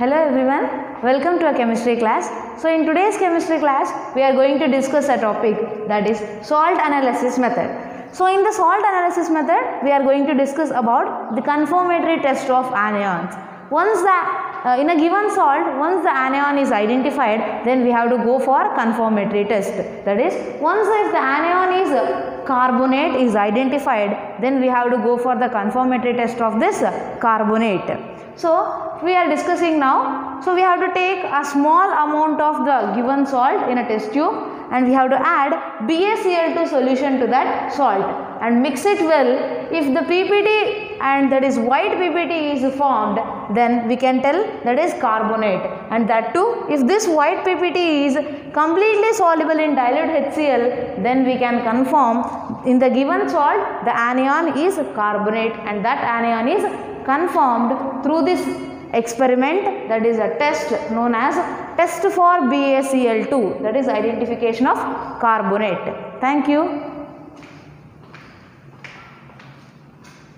Hello everyone, welcome to our chemistry class. So in today's chemistry class, we are going to discuss a topic that is salt analysis method. So in the salt analysis method, we are going to discuss about the confirmatory test of anions. Once the uh, in a given salt, once the anion is identified, then we have to go for confirmatory test. That is, once if the anion is uh, carbonate is identified, then we have to go for the confirmatory test of this uh, carbonate. So we are discussing now. So we have to take a small amount of the given salt in a test tube and we have to add BaCl2 solution to that salt and mix it well. If the PPT and that is white PPT is formed then we can tell that is carbonate and that too if this white PPT is completely soluble in dilute HCl then we can confirm in the given salt the anion is carbonate and that anion is confirmed through this experiment that is a test known as test for BaCl2 that is identification of carbonate. Thank you.